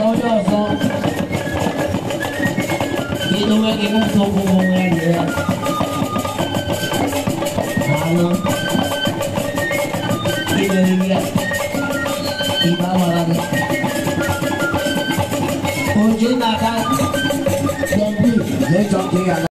nói cho sao Khi tôi nghe cái không không nghe gì ạ Thả luôn Khi tôi nghe Khi ba mà làm Tôi chỉ là đang Đem đi Để cho chị